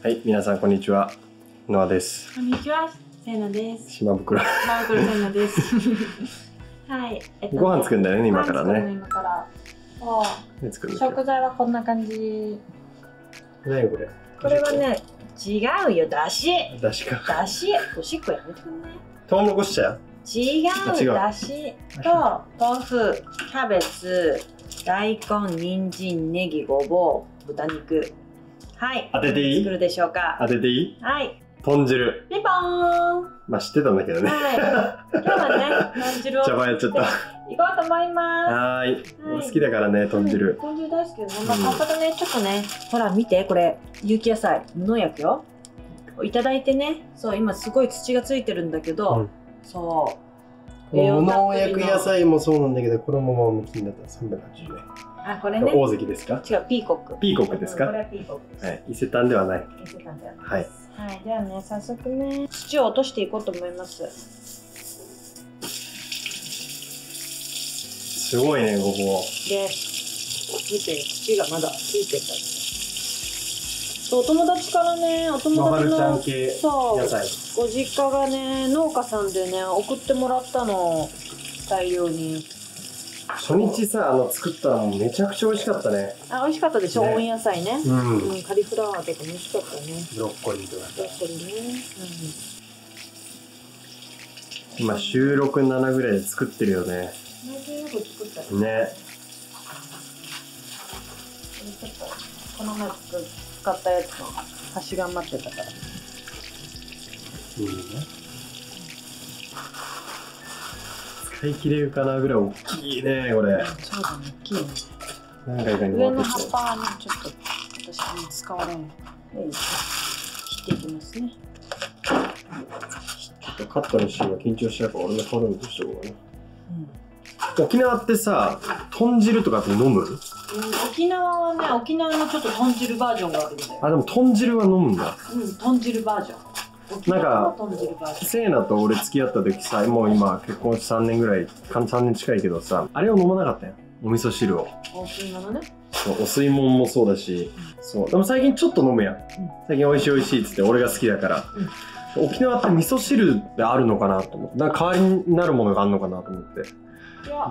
はい、皆さんこんにちは。ノアです。こんにちは、せいなです。島袋。マークルせいなです。はい。えっご飯作るんだよね、今からね。今から。食材はこんな感じ。け何これ？これはね、違うよ、だし。だしか。だし。おしっこやめてくんね。トウモロコシ茶？違違うう、だしと豆腐、キャベツ、大根、人参、ネギ、ごぼう、豚肉。はい。当てていい？作るでしょうか。当てていい？はい。豚汁。ピンポーン。まあ知ってたんだけどね。はい。今日はね、豚汁を茶番やっちゃった。行こうと思います。はーい。好きだからね、豚汁。豚汁大好きでね。まあ、早速ね、ちょっとね、ほら見て、これ、有機野菜、無農薬よ。いただいてね、そう、今すごい土がついてるんだけど、うんそう。無農薬野菜もそうなんだけど、このまま向きになったら380円。あ、これね。大関ですか？違う、ピーコック。ピーコックですか？うんこれはピーコックです。はい。伊勢丹ではない。見せたんだよねはい。はい、ではね、早速ね、土を落としていこうと思います。すごいね、ごぼう。で、見て、土がまだついてた。そう、お友達からね、お友達の、系そう。ご実家がね、農家さんでね、送ってもらったの、大量に。初日さ、あの、作ったらもうめちゃくちゃ美味しかったね。あ、美味しかったでしょ、ね温野菜ね。うん。うん、カリフラワーとかも美味しかったね。ブロッコリーとかさブロッコリーね。今収録7ぐらいで作ってるよね。ねちょっと、この前使ったやつの端が余ってたから。いいね使い切れるかなぐらい大きいねこれそうだね、大きいね。何回かに上の葉っぱはね、ちょっと私は使わないの。はい切っていきますね。カットのシーンが緊張しちゃうから俺の顔でもとしておこうかうんな沖縄ってさ豚汁とかって飲む？うん沖縄はね、沖縄のちょっと豚汁バージョンがあるんだよ。あでも豚汁は飲むんだうん、豚汁バージョン。沖縄の豚汁バージョン。セイナと俺付き合った時さもう今結婚して3年ぐらいか3年近いけどさあれを飲まなかったよお味噌汁を。お吸い物もそうだし、そう。でも最近ちょっと飲むやん、最近美味しい美味しいっつって俺が好きだから、沖縄って味噌汁ってあるのかなと思って。なんか代わりになるものがあるのかなと思って。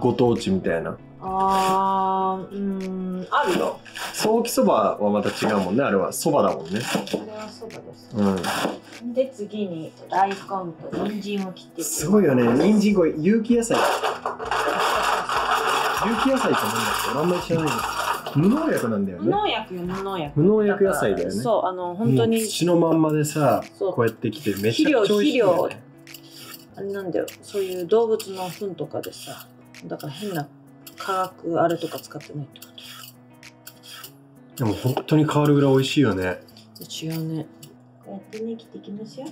ご当地みたいなあー、うーん、あるよ。ソーキそばはまた違うもんね。あれはそばだもんね。これはそばです。うん。で、次に大根と人参を切って。すごいよね。人参これ有機野菜。有機野菜って何だっけ？俺あんまり知らないです無農薬なんだよね。無農薬よ、無農薬。無農薬野菜だよね。そう、あの、本当に土のまんまでさこうやってきてめちゃくちゃ美味しいよ、ね、あれなんだよ、そういう動物の糞とかでさ、だから変な化学あれとか使ってないってこでも本当に変わるぐらい美味しいよねと違うね。こうやってね、切っていきますよ。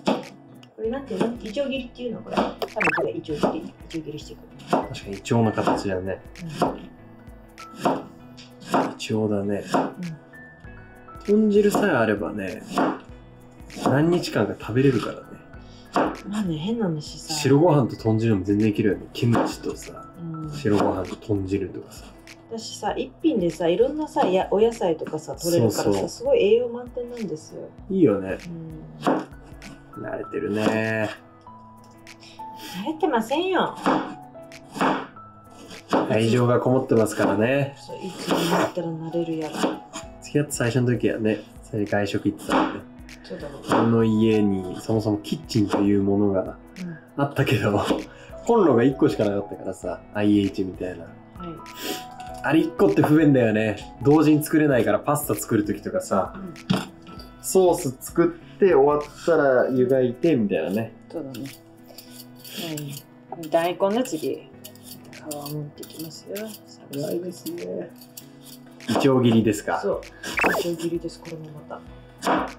これなんていうの？イチョウ切りっていうのこれ。多分これイチョウ切り。イチョウ切りしていく。確かにイチョウの形だねイチョウだね豚汁さえあればね何日間か食べれるからねうん。まあね、変な話さ。白ご飯と豚汁も全然いけるよねキムチとさうん、白ご飯と豚汁とかさ私さ、一品でさ、いろんなさ、やお野菜とかさ、取れるからさ、すごい栄養満点なんですよ。いいよねうん。慣れてるね慣れてませんよ。愛情がこもってますからねそういつになったら慣れるやろ。付き合って最初の時はね外食行ってたんでそうだろう。俺の家にそもそもキッチンというものがうんあったけどコンロが1個しかなかったからさ IH みたいなはい。あれ1個って不便だよね同時に作れないからパスタ作る時とかさうんソース作って終わったら湯がいてみたいなねそうだね。はい。大根の次。皮をむいていきますよ。早いですねいちょう切りですかそう。いちょう切りです、これもまた。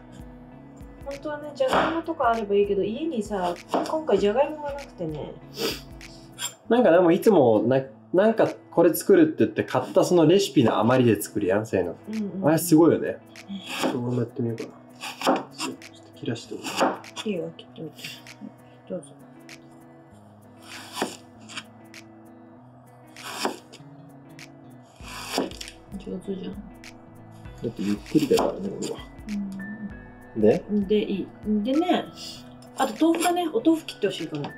本当はね、じゃがいもとかあればいいけど、家にさ、今回じゃがいもがなくてね。なんかでもいつもななんかこれ作るって言って買ったそのレシピの余りで作るやんせーのうん、うん。あれすごいよねちょっと俺もやってみようかなちょっと切らしておくいいよ、切ってみて。どうぞ。上手じゃん。だってゆっくりだからね俺はで？でいい。でねあと豆腐だね。お豆腐切ってほしいかな。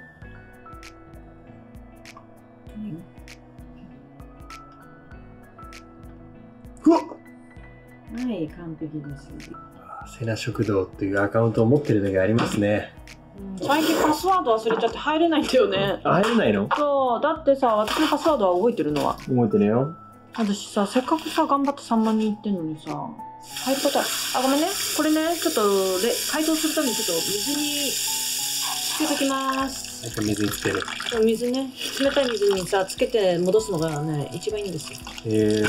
うわはい完璧です。セナ食堂っていうアカウントを持ってる時ありますね。最近パスワード忘れちゃって入れないんだよね。あ、入れないの？そう。だってさ私のパスワードは覚えてるのは。覚えてるよ。私させっかくさ頑張って3万人いってんのにさ入り方あごめんねこれねちょっとで解凍するためにちょっと水につけときます水につける。水ね冷たい水にさつけて戻すのがね一番いいんですよへ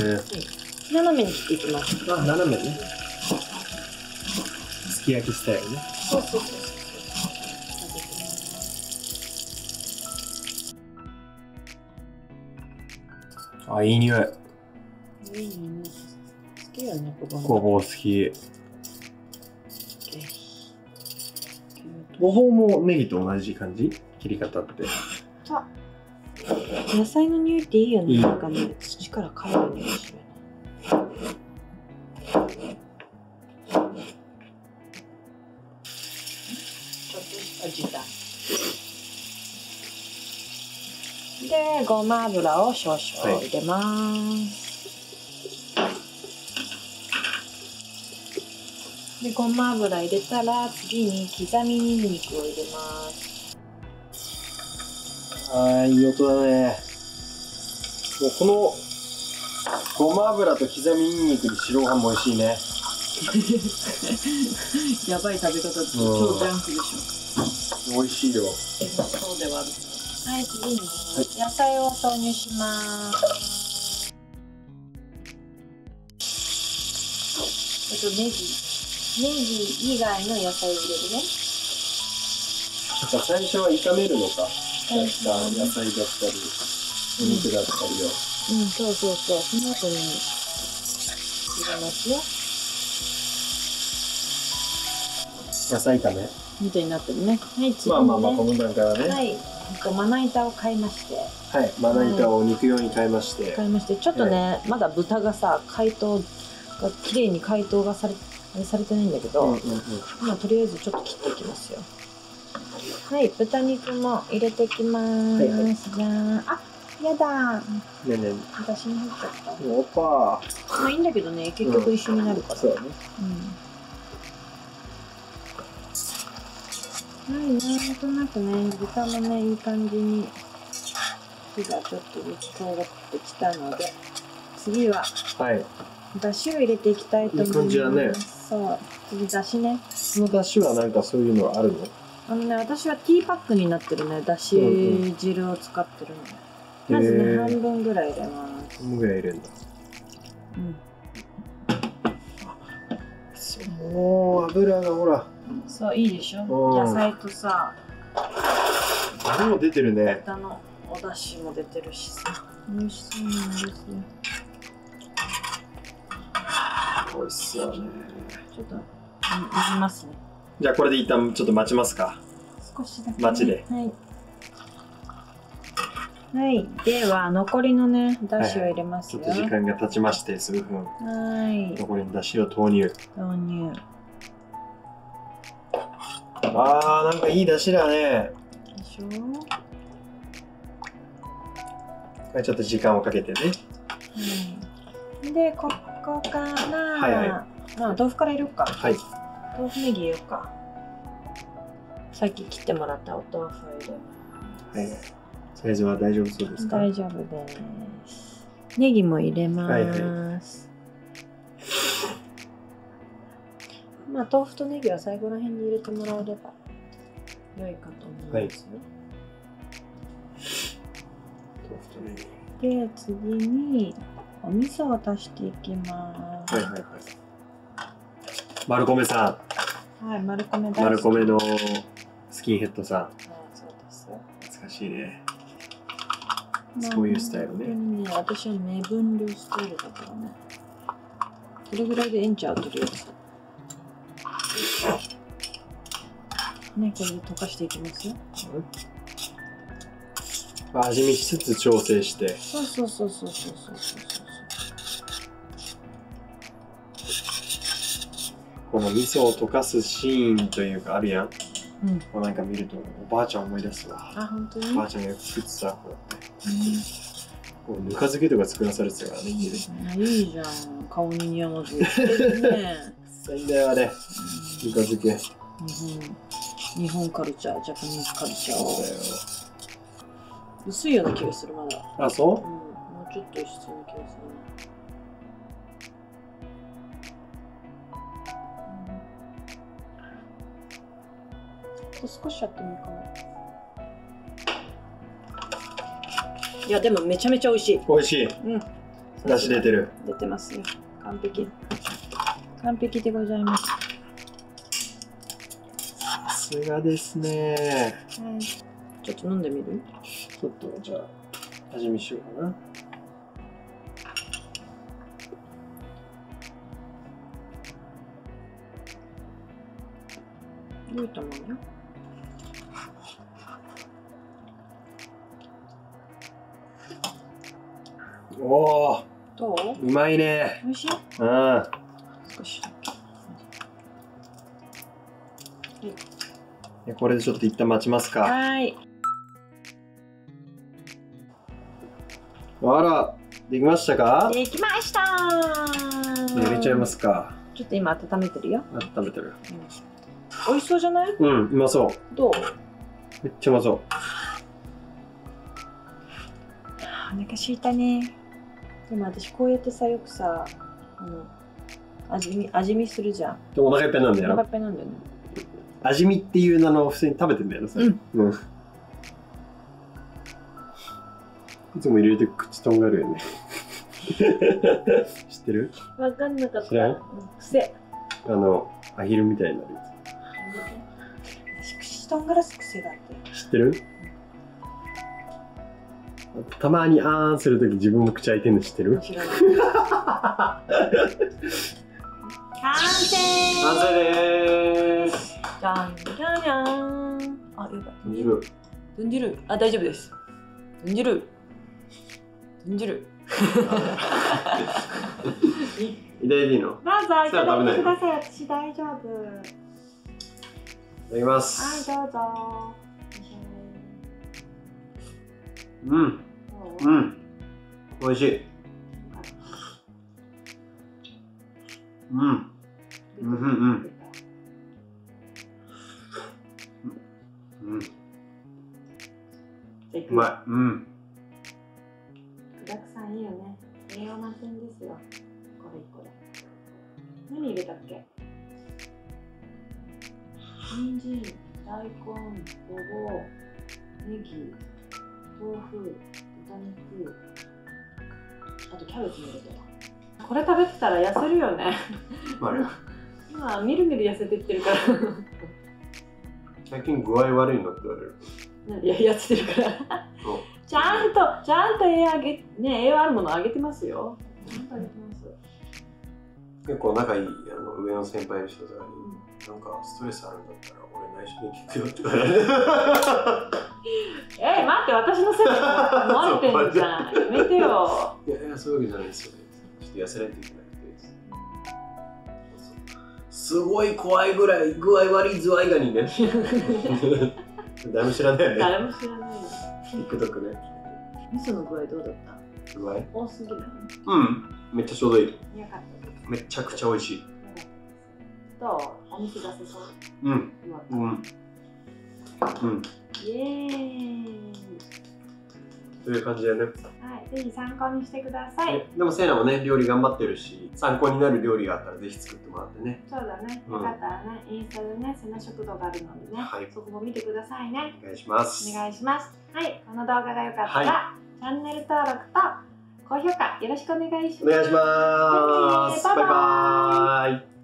え。斜めに切っていきますあ、斜めね。すき焼きスタイルね。そうそうそうあ、いい匂い。いいね好きよねここごぼう好き。ごぼうもネギと同じ感じ？切り方って。野菜の匂いっていいよね。いい。なんかね土から帰る匂いしるちょっとした時短でごま油を少々入れます、でごま油入れたら次に刻みにんにくを入れます。あー、いい音だね。もうこのごま油と刻みにんにくに白ご飯も美味しいね。やばい食べ方って超ジャンクでしょ。美味しいよ。そうではあるはい次に野菜を投入します。えっとネギネギ以外の野菜を入れるねなんか最初は炒めるのか。最焼いた野菜だったり、お肉だったりを。うんそうそうそうその後に入れますよ野菜炒め？みたいになってるねはい次にねまあまあまあ、この段階はね。はいえっとまな板を買いましてはい。まな板を肉用に変えまして。買いましてちょっとね、まだ豚がさ解凍が綺麗に解凍がされあれされてないんだけど、うんうんうん。まあとりあえずちょっと切っていきますよ。はい豚肉も入れていきます、はいはい。じゃああやだ。ねえね私に入っちゃった。え。オッパまあいいんだけどね結局一緒になるから、そうだね。うん。はいなんとなくね豚もねいい感じに火がちょっとずつ通ってきたので次ははい。だしを入れていきたいと思います。いい感じだねそう。次だしね。その出汁はなんかそういうのあるの？あのね、私はティーパックになってるね、だしうん汁を使ってるの。まずね、半分ぐらい入れます。半分ぐらい入れるんだ。うそう。もう油がほら。ん。そう、いいでしょ？うん野菜とさ、あもう出てるね。豚のお出汁も出てるしさ。美味しそうなんですよ。美味しそうね。ちょっと、うん入れますね。じゃあこれで一旦ちょっと待ちますか。少しだけ、ね。マジではい。はい。では、残りのね、だしを入れますよ。ちょっと時間が経ちまして数分。はい。残りの出汁を投入。投入。あー、なんかいい出汁だね。でしょ？これちょっと時間をかけてね。うん。で、ここから、はいはいまあ、豆腐から入れようか。はい。豆腐ネギ入れようか。さっき切ってもらったお豆腐を入れます。はい。サイズは大丈夫そうですか？大丈夫です。ネギも入れます。はいはまあ、豆腐とネギは最後ら辺に入れてもらえれば良いかと思いますよ。豆腐とネギで、次にお味噌を足していきます。はいはいはい。丸米さはい、丸米丸米のスキンヘッドさん。はい、そうですよ。懐かしいね。そういうスタイルねね、私は目分量スタイルだからね。これぐらいでええんちゃうとりあえず。ね、これで溶かしていきます？よ。味見しつつ調整して。そうそうそうそうそうそうそうこの味噌を溶かすシーンというかあるやん。うん。こうなんか見るとおばあちゃん思い出すわ。あ、本当に？おばあちゃんがよく作ってた、こうやって。こうぬか漬けとか作らされてたからね、家で。うん、いいじゃん。顔に似合わず。ね。臭いんだよ、あれ。ぬか漬け。日本、日本カルチャー、ジャパニーズカルチャー。そうだよ。薄いような気がする、まだ。あ、そう？ん、もうちょっと必要な気がするな。うん、少しやってもいいかも。いや、でもめちゃめちゃ美味しい。う美味しい。うん。出汁出てる。出てますよ。完璧。完璧でございます。さすがですね。ちょっと飲んでみる？ちょっと、じゃあ、味見しようかな。どういったもんよ。おー、どう？うまいね。美味しい？うん。少しだけ。でこれでちょっと一旦待ちますか。はーい。あら、できましたか？できました入れちゃいますか。ちょっと今温めてるよ。温めてる。美味しそうじゃない？うん、うまそう。どう？めっちゃうまそう。お腹すいたね。でも私こうやってさ、よくさ、あの、味見、味見するじゃん。でお腹いっぱいなんだお腹い。っぱいなんだよね。味見っていう名のを普通に食べてんだよな、それうん。うん。いつも入れるとき口とんがるよね。知ってる？わかんなかっ知らん？た。癖。あの、アヒルみたいになるや私、口とんがらす癖があって。つ。知ってる？たまにあーんするとき自分も口開いてんの知ってる？完成完成でーすじゃんじゃんじゃん。あ。あ、大丈夫です。豚汁。豚汁。いただいていいの？いどうぞいただいてください。私大丈夫。ただきます。はい、どうぞ。うん、うん。美味しい。うん。うんうんうんうん。うまい。うん。具だくさんいいよね。栄養満点ですよ。これこれ。何入れたっけ？人参、大根、ごぼう、ネギ、豆腐、豚肉、あとキャベツも入れてた。これ食べてたら痩せるよね。あれ今、みるみる痩せてってるから。最近具合悪いのって言われる。なんでやってるから。ちゃんと、ちゃんと栄養あげ、ね、栄養あるものあげてますよ。ちゃんとあげてます。結構仲いいあの上の先輩の人とかに、なんかストレスあるんだったら俺内緒に聞くよって言われる。えー、待って、私のせいだと思われてんじゃん。やめてよ。いやいや、そういうわけじゃないですよね。ちょっと痩せないといけなくて。すごい怖いぐらい具合悪いズワイガニね。誰も知らないよね。誰も知らないよ。TikTok ね。味噌の具合どうだった？具合？多すぎないうん。めっちゃちょうどいい。よかった。めっちゃくちゃ美味しい。どう？お店出せそう。うん。うん。うん。イエーイ。という感じだね。はい、ぜひ参考にしてください。ねでもセイナもね、料理頑張ってるし、参考になる料理があったらぜひ作ってもらってね。そうだね。うんよかったらね、インスタでね、セナ食堂があるのでね、はいそこも見てくださいね。お願いします。お願いします。はい、この動画が良かったら、はチャンネル登録と高評価よろしくお願いします。お願いします。バイバーイバイバ。